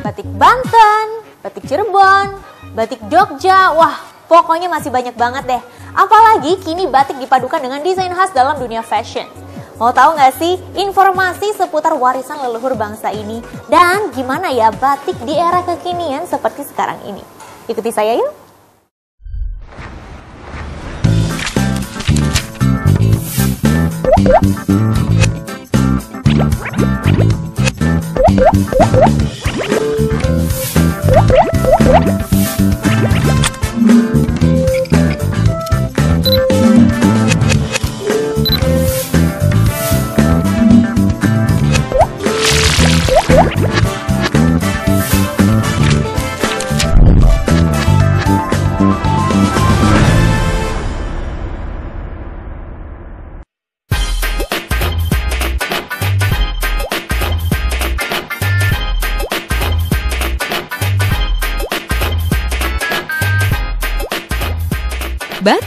batik Banten, batik Cirebon, batik Jogja. Wah, pokoknya masih banyak banget deh. Apalagi kini batik dipadukan dengan desain khas dalam dunia fashion. Mau tahu nggak sih informasi seputar warisan leluhur bangsa ini? Dan gimana ya batik di era kekinian seperti sekarang ini? Ikuti saya yuk. Woo!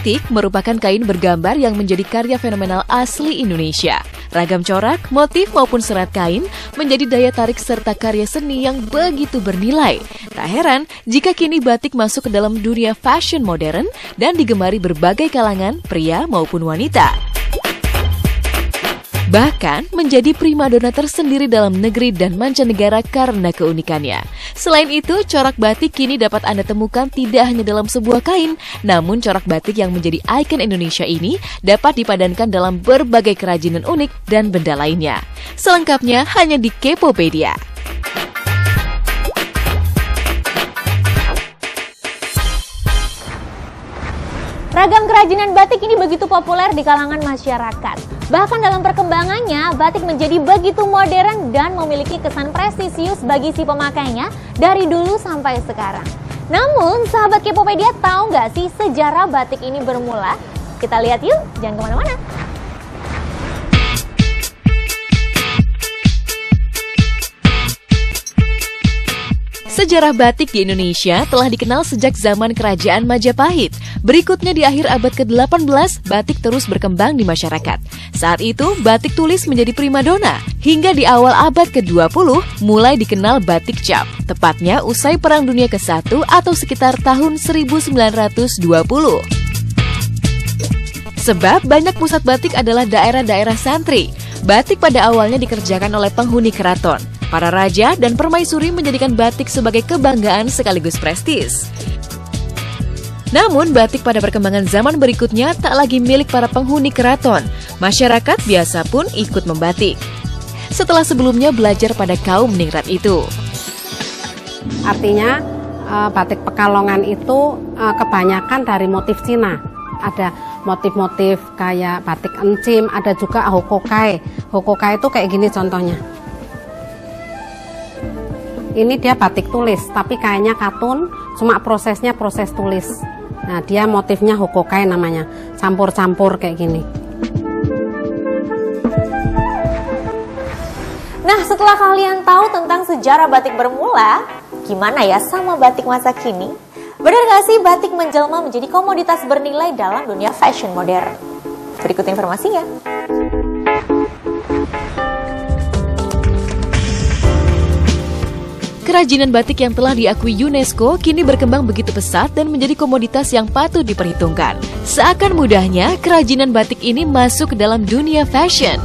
Batik merupakan kain bergambar yang menjadi karya fenomenal asli Indonesia. Ragam corak, motif maupun serat kain menjadi daya tarik serta karya seni yang begitu bernilai. Tak heran jika kini batik masuk ke dalam dunia fashion modern dan digemari berbagai kalangan, pria maupun wanita bahkan menjadi primadona tersendiri dalam negeri dan mancanegara karena keunikannya. Selain itu, corak batik kini dapat Anda temukan tidak hanya dalam sebuah kain, namun corak batik yang menjadi ikon Indonesia ini dapat dipadankan dalam berbagai kerajinan unik dan benda lainnya. Selengkapnya hanya di Kepopedia. Ragam kerajinan batik ini begitu populer di kalangan masyarakat. Bahkan dalam perkembangannya, batik menjadi begitu modern dan memiliki kesan presisius bagi si pemakainya dari dulu sampai sekarang. Namun, sahabat Kepopedia tahu nggak sih sejarah batik ini bermula? Kita lihat yuk, jangan ke mana-mana. Sejarah batik di Indonesia telah dikenal sejak zaman Kerajaan Majapahit. Berikutnya di akhir abad ke-18, batik terus berkembang di masyarakat. Saat itu, batik tulis menjadi primadona. Hingga di awal abad ke-20, mulai dikenal batik cap. Tepatnya usai Perang Dunia ke-1 atau sekitar tahun 1920. Sebab banyak pusat batik adalah daerah-daerah santri. Batik pada awalnya dikerjakan oleh penghuni keraton. Para raja dan permaisuri menjadikan batik sebagai kebanggaan sekaligus prestis. Namun, batik pada perkembangan zaman berikutnya tak lagi milik para penghuni keraton. Masyarakat biasa pun ikut membatik. Setelah sebelumnya belajar pada kaum ningrat itu. Artinya, eh, batik Pekalongan itu eh, kebanyakan dari motif Cina. Ada motif-motif kayak batik encim, ada juga hokokai. Hokokai itu kayak gini contohnya ini dia batik tulis tapi kayaknya katun cuma prosesnya proses tulis nah dia motifnya hokokai namanya campur-campur kayak gini Nah setelah kalian tahu tentang sejarah batik bermula gimana ya sama batik masa kini? Benar gak sih batik menjelma menjadi komoditas bernilai dalam dunia fashion modern? Berikut informasinya. Kerajinan batik yang telah diakui UNESCO kini berkembang begitu pesat dan menjadi komoditas yang patut diperhitungkan. Seakan mudahnya, kerajinan batik ini masuk ke dalam dunia fashion.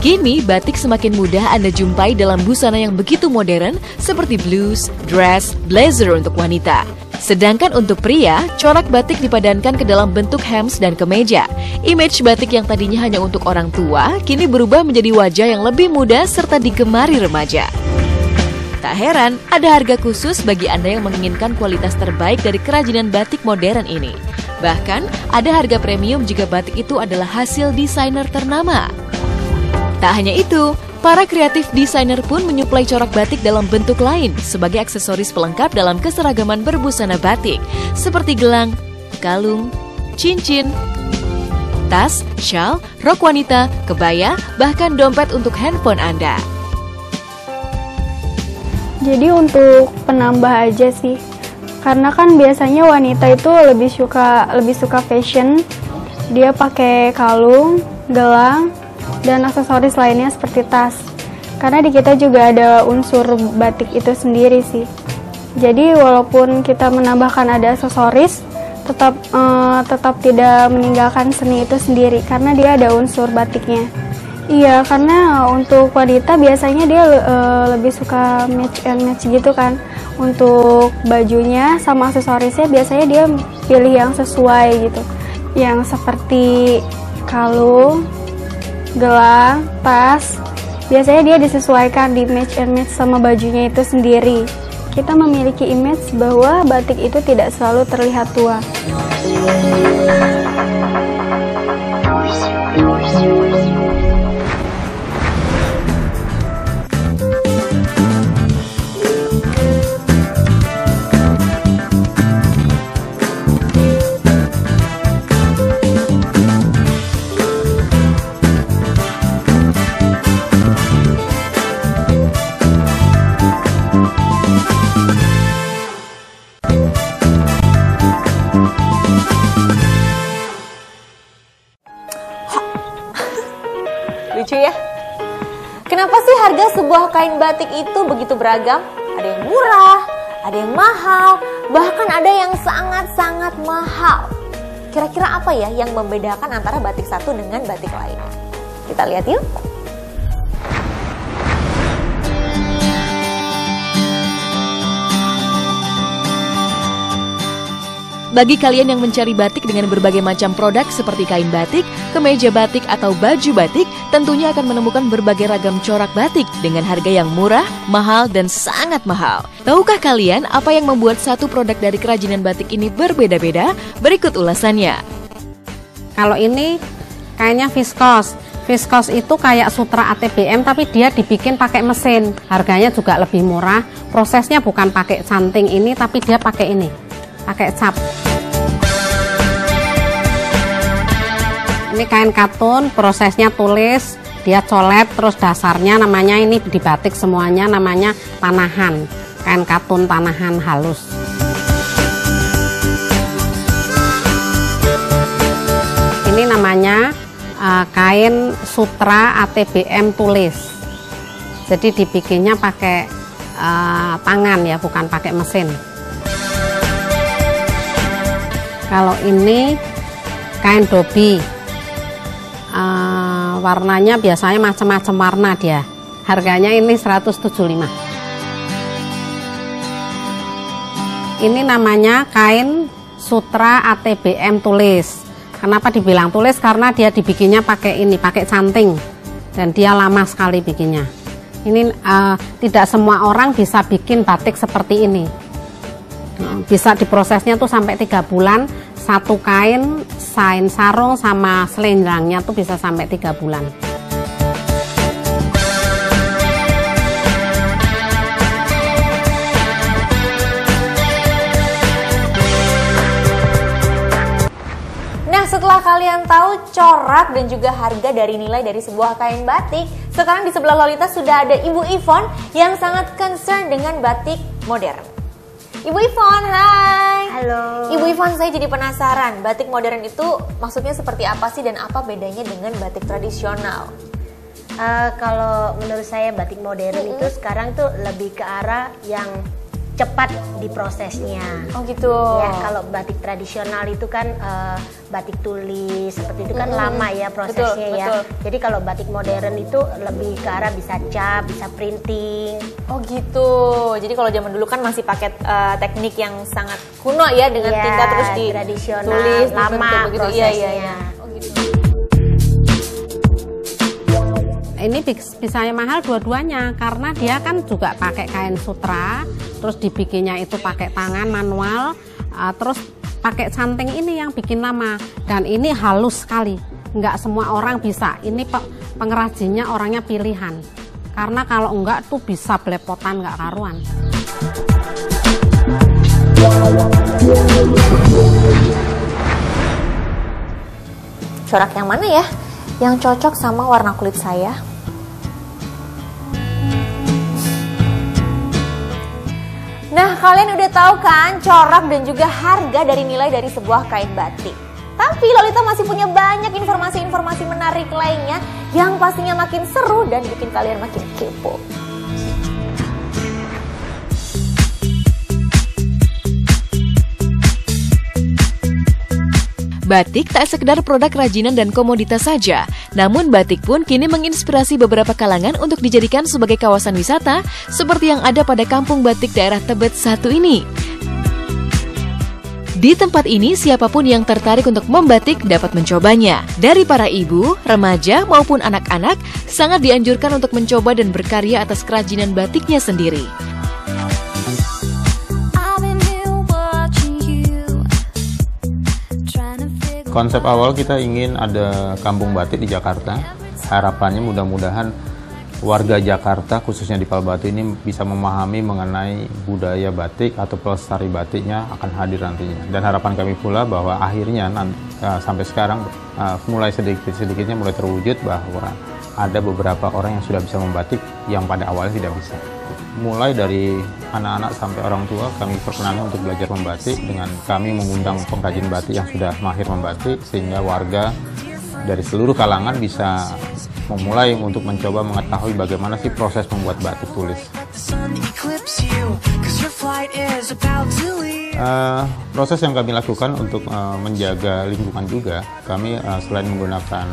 Kini, batik semakin mudah Anda jumpai dalam busana yang begitu modern seperti blues, dress, blazer untuk wanita. Sedangkan untuk pria, corak batik dipadankan ke dalam bentuk hems dan kemeja. Image batik yang tadinya hanya untuk orang tua, kini berubah menjadi wajah yang lebih muda serta digemari remaja. Tak heran, ada harga khusus bagi Anda yang menginginkan kualitas terbaik dari kerajinan batik modern ini. Bahkan, ada harga premium jika batik itu adalah hasil desainer ternama. Tak hanya itu, Para kreatif desainer pun menyuplai corak batik dalam bentuk lain sebagai aksesoris pelengkap dalam keseragaman berbusana batik, seperti gelang, kalung, cincin, tas, shawl, rok wanita, kebaya, bahkan dompet untuk handphone Anda. Jadi untuk penambah aja sih, karena kan biasanya wanita itu lebih suka lebih suka fashion, dia pakai kalung, gelang, dan aksesoris lainnya seperti tas. Karena di kita juga ada unsur batik itu sendiri sih. Jadi walaupun kita menambahkan ada aksesoris, tetap uh, tetap tidak meninggalkan seni itu sendiri karena dia ada unsur batiknya. Iya, karena untuk wanita biasanya dia uh, lebih suka match and match gitu kan. Untuk bajunya sama aksesorisnya biasanya dia pilih yang sesuai gitu. Yang seperti kalung, gelang, tas. Biasanya dia disesuaikan di match and match sama bajunya itu sendiri kita memiliki image bahwa batik itu tidak selalu terlihat tua. Kenapa sih harga sebuah kain batik itu begitu beragam? Ada yang murah, ada yang mahal, bahkan ada yang sangat-sangat mahal. Kira-kira apa ya yang membedakan antara batik satu dengan batik lain? Kita lihat yuk. Bagi kalian yang mencari batik dengan berbagai macam produk seperti kain batik, kemeja batik, atau baju batik, tentunya akan menemukan berbagai ragam corak batik dengan harga yang murah, mahal, dan sangat mahal. Tahukah kalian apa yang membuat satu produk dari kerajinan batik ini berbeda-beda? Berikut ulasannya. Kalau ini kainnya viskos. Viskos itu kayak sutra ATBM tapi dia dibikin pakai mesin. Harganya juga lebih murah. Prosesnya bukan pakai canting ini tapi dia pakai ini, pakai cap. Ini kain katun, prosesnya tulis, dia colet, terus dasarnya namanya ini di batik semuanya namanya panahan. Kain katun panahan halus. Ini namanya uh, kain sutra ATBM tulis. Jadi dibikinnya pakai uh, tangan ya, bukan pakai mesin. Kalau ini kain dobi, warnanya biasanya macam-macam warna dia. Harganya ini 175 ini namanya kain sutra ATBM tulis. Kenapa dibilang tulis? Karena dia dibikinnya pakai ini pakai canting. Dan dia lama sekali bikinnya. Ini uh, tidak semua orang bisa bikin batik seperti ini. Bisa diprosesnya tuh sampai tiga bulan. Satu kain sain sarung sama selendangnya tuh bisa sampai tiga bulan. Nah setelah kalian tahu corak dan juga harga dari nilai dari sebuah kain batik Sekarang di sebelah Lolita sudah ada Ibu Ivon yang sangat concern dengan batik modern Ibu Ivon, hai. Halo. Ibu Ivon, saya jadi penasaran, batik modern itu maksudnya seperti apa sih dan apa bedanya dengan batik tradisional? Uh, kalau menurut saya batik modern mm -hmm. itu sekarang tuh lebih ke arah yang cepat di prosesnya. Oh gitu. Ya kalau batik tradisional itu kan uh, batik tulis seperti itu kan mm -hmm. lama ya prosesnya betul, ya. Betul. Jadi kalau batik modern itu lebih ke arah bisa cap, bisa printing. Oh gitu. Jadi kalau zaman dulu kan masih pakai uh, teknik yang sangat kuno ya dengan ya, tinta terus di tradisional, tulis lama begitu. Iya, iya, iya. Oh gitu ini bisa mahal dua-duanya karena dia kan juga pakai kain sutra terus dibikinnya itu pakai tangan manual uh, terus pakai canting ini yang bikin lama. Dan ini halus sekali. Nggak semua orang bisa. Ini pengrajinnya orangnya pilihan. Karena kalau enggak tuh bisa belepotan nggak karuan. Corak yang mana ya? Yang cocok sama warna kulit saya Nah, kalian udah tahu kan corak dan juga harga dari nilai dari sebuah kain batik. Tapi Lolita masih punya banyak informasi-informasi menarik lainnya yang pastinya makin seru dan bikin kalian makin kepo. Batik tak sekedar produk kerajinan dan komoditas saja, namun batik pun kini menginspirasi beberapa kalangan untuk dijadikan sebagai kawasan wisata seperti yang ada pada kampung batik daerah Tebet satu ini. Di tempat ini, siapa pun yang tertarik untuk membatik dapat mencobanya. Dari para ibu, remaja, maupun anak-anak, sangat dianjurkan untuk mencoba dan berkarya atas kerajinan batiknya sendiri. Konsep awal kita ingin ada kampung batik di Jakarta. Harapannya mudah-mudahan warga Jakarta khususnya di Palbatu ini bisa memahami mengenai budaya batik atau pelestari batiknya akan hadir nantinya. Dan harapan kami pula bahwa akhirnya uh, sampai sekarang uh, mulai sedikit-sedikitnya mulai terwujud bahwa ada beberapa orang yang sudah bisa membatik yang pada awalnya tidak bisa mulai dari anak-anak sampai orang tua kami perkenalkan untuk belajar membatik dengan kami mengundang pengrajin batik yang sudah mahir membatik sehingga warga dari seluruh kalangan bisa memulai untuk mencoba mengetahui bagaimana sih proses membuat batik tulis. Uh, proses yang kami lakukan untuk uh, menjaga lingkungan juga, kami uh, selain menggunakan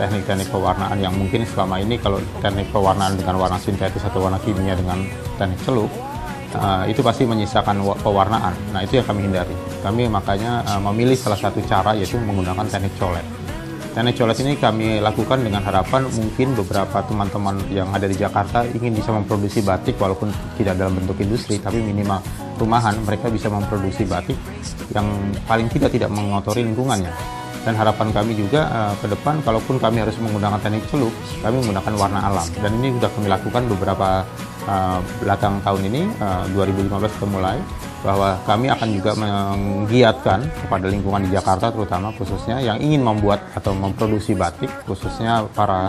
teknik-teknik pewarnaan yang mungkin selama ini kalau teknik pewarnaan dengan warna sintetis atau warna kimia dengan teknik celup uh, itu pasti menyisakan pewarnaan. Nah itu yang kami hindari. Kami makanya uh, memilih salah satu cara yaitu menggunakan teknik colet. Teknik colet ini kami lakukan dengan harapan mungkin beberapa teman-teman yang ada di Jakarta ingin bisa memproduksi batik walaupun tidak dalam bentuk industri tapi minimal rumahan mereka bisa memproduksi batik yang paling tidak tidak mengotori lingkungannya dan harapan kami juga uh, ke depan kalaupun kami harus menggunakan teknik celup kami menggunakan warna alam dan ini sudah kami lakukan beberapa uh, belakang tahun ini uh, 2015 kita mulai bahwa kami akan juga menggiatkan kepada lingkungan di Jakarta terutama khususnya yang ingin membuat atau memproduksi batik khususnya para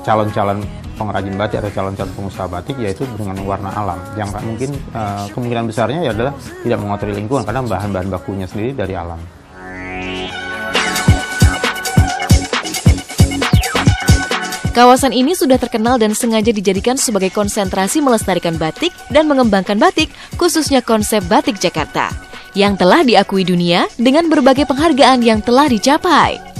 calon-calon uh, pengrajin batik atau calon-calon pengusaha batik yaitu dengan warna alam yang mungkin uh, kemungkinan besarnya ya adalah tidak mengotori lingkungan karena bahan-bahan bakunya sendiri dari alam. Kawasan ini sudah terkenal dan sengaja dijadikan sebagai konsentrasi melestarikan batik dan mengembangkan batik, khususnya konsep batik Jakarta, yang telah diakui dunia dengan berbagai penghargaan yang telah dicapai.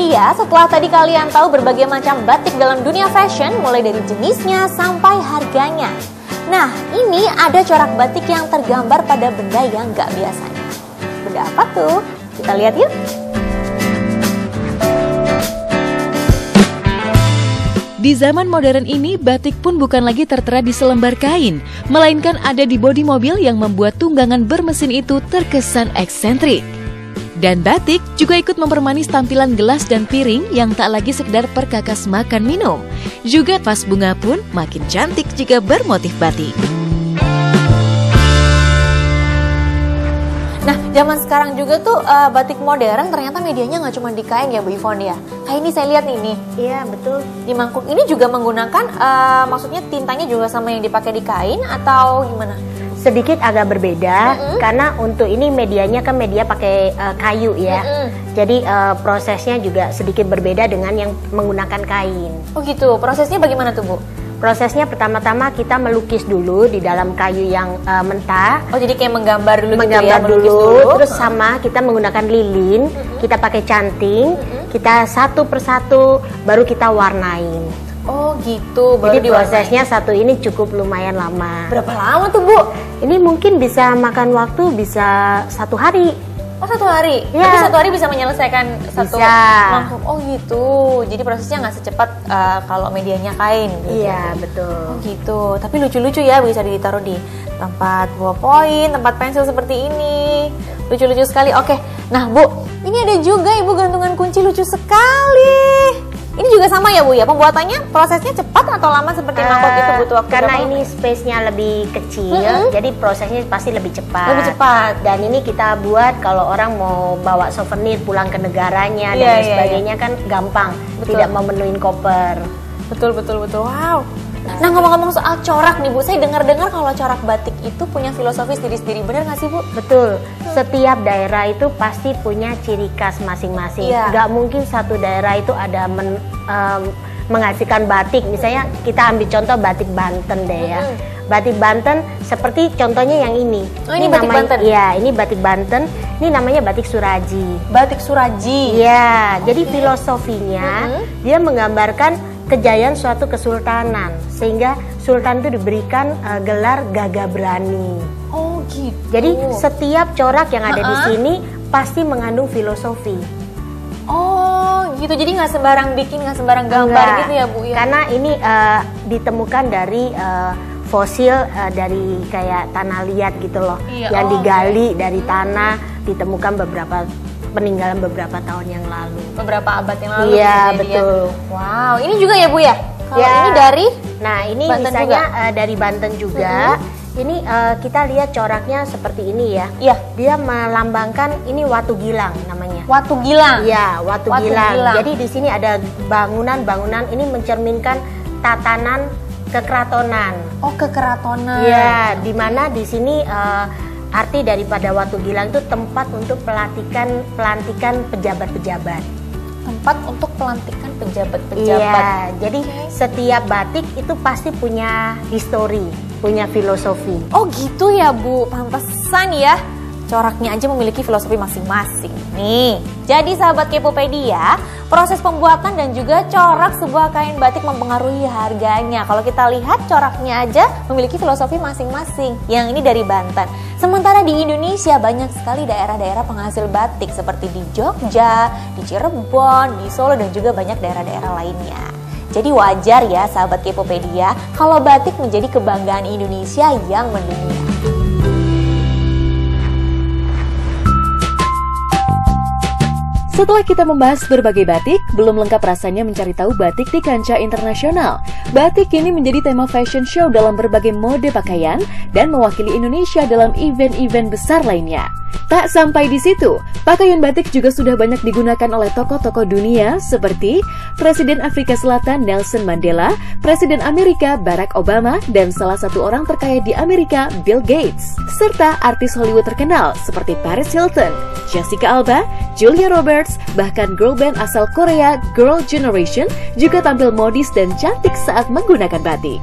Kepopedia, setelah tadi kalian tahu berbagai macam batik dalam dunia fashion, mulai dari jenisnya sampai harganya. Nah, ini ada corak batik yang tergambar pada benda yang gak biasanya. Benda apa tuh? Kita lihat yuk. Di zaman modern ini, batik pun bukan lagi tertera di selembar kain, melainkan ada di bodi mobil yang membuat tunggangan bermesin itu terkesan eksentrik. Dan batik juga ikut mempermanis tampilan gelas dan piring yang tak lagi sekedar perkakas makan minum. Juga vas bunga pun makin cantik jika bermotif batik. Nah, zaman sekarang juga tuh uh, batik modern ternyata medianya nggak cuma di kain ya Bu Ivon ya. Kayak ini saya lihat nih nih. Iya betul. Di mangkuk ini juga menggunakan, uh, maksudnya tintanya juga sama yang dipakai di kain atau gimana? Sedikit agak berbeda mm -hmm. karena untuk ini medianya kan media pakai uh, kayu ya. Mm -hmm. Jadi uh, prosesnya juga sedikit berbeda dengan yang menggunakan kain. Oh gitu. Prosesnya bagaimana tuh, Bu? Prosesnya pertama-tama kita melukis dulu di dalam kayu yang uh, mentah. Oh, jadi kayak menggambar dulu menggambar gitu ya, dulu, dulu. Terus sama kita menggunakan lilin, mm -hmm. kita pakai canting, mm -hmm. kita satu persatu baru kita warnain. Oh gitu, baru Jadi prosesnya satu ini cukup lumayan lama. Berapa lama tuh Bu? Ini mungkin bisa makan waktu bisa satu hari. Oh satu hari? Ya. Tapi satu hari bisa menyelesaikan satu bisa. mangkuk. Oh gitu. Jadi prosesnya nggak secepat uh, kalau medianya kain. Gitu. Iya betul. Oh gitu. Tapi lucu-lucu ya bisa ditaruh di tempat poin, tempat pensil seperti ini. Lucu-lucu sekali. Oke. Nah Bu, ini ada juga ibu gantungan kunci lucu sekali. Ini juga sama ya Bu ya, pembuatannya prosesnya cepat atau lama seperti uh, mangkok itu butuh waktu Karena ini space-nya lebih kecil, mm -hmm. jadi prosesnya pasti lebih cepat. Lebih cepat. Dan ini kita buat kalau orang mau bawa souvenir pulang ke negaranya yeah, dan yeah, sebagainya yeah. kan gampang, betul. tidak memenuhi koper. Betul betul betul. Wow. Nah ngomong-ngomong soal corak nih Bu, saya dengar-dengar kalau corak batik itu punya filosofi sendiri-sendiri, benar nggak sih Bu? Betul, setiap daerah itu pasti punya ciri khas masing-masing. Iya. Gak mungkin satu daerah itu ada men, um, menghasilkan batik, misalnya kita ambil contoh batik Banten deh ya. Hmm. Batik Banten seperti contohnya yang ini. Oh ini, ini batik namanya, Banten? Iya, ini batik Banten. Ini namanya batik Suraji. Batik Suraji? Iya, okay. jadi filosofinya -hmm. dia menggambarkan kejayaan suatu kesultanan sehingga sultan itu diberikan uh, gelar gagah berani. Oh gitu. Jadi setiap corak yang ada uh -uh. di sini pasti mengandung filosofi. Oh gitu. Jadi nggak sembarang bikin nggak sembarang gambar Enggak. gitu ya bu ya? Karena ini uh, ditemukan dari uh, fosil uh, dari kayak tanah liat gitu loh, iya, yang oh, digali okay. dari tanah ditemukan beberapa peninggalan beberapa tahun yang lalu. Beberapa abad yang lalu. Iya betul. Wow, ini juga ya bu ya? Kalau ya. ini dari? Nah ini Banten misalnya uh, dari Banten juga. Hmm. Ini uh, kita lihat coraknya seperti ini ya. Iya. Dia melambangkan ini Watu Gilang namanya. Watu Gilang. Iya, Watu, Watu Gilang. Gilang. Jadi di sini ada bangunan-bangunan ini mencerminkan tatanan kekeratonan. Oh, kekeratonan. Iya, di mana di sini uh, Arti daripada Watu Gilang itu tempat untuk pelantikan pelantikan pejabat-pejabat. Tempat untuk pelantikan pejabat-pejabat. Iya, jadi setiap batik itu pasti punya histori, punya filosofi. Oh gitu ya Bu, pantesan ya coraknya aja memiliki filosofi masing-masing. Nih, jadi sahabat Kepopedia, proses pembuatan dan juga corak sebuah kain batik mempengaruhi harganya. Kalau kita lihat coraknya aja memiliki filosofi masing-masing. Yang ini dari Banten. Sementara di Indonesia banyak sekali daerah-daerah penghasil batik seperti di Jogja, di Cirebon, di Solo dan juga banyak daerah-daerah lainnya. Jadi wajar ya sahabat Kepopedia kalau batik menjadi kebanggaan Indonesia yang mendunia. Setelah kita membahas berbagai batik, belum lengkap rasanya mencari tahu batik di kancah internasional. Batik kini menjadi tema fashion show dalam berbagai mode pakaian dan mewakili Indonesia dalam event-event besar lainnya. Tak sampai di situ, pakaian batik juga sudah banyak digunakan oleh tokoh-tokoh dunia seperti Presiden Afrika Selatan Nelson Mandela, Presiden Amerika Barack Obama, dan salah satu orang terkaya di Amerika Bill Gates, serta artis Hollywood terkenal seperti Paris Hilton, Jessica Alba, Julia Roberts, bahkan girl band asal Korea Girl Generation juga tampil modis dan cantik saat menggunakan batik.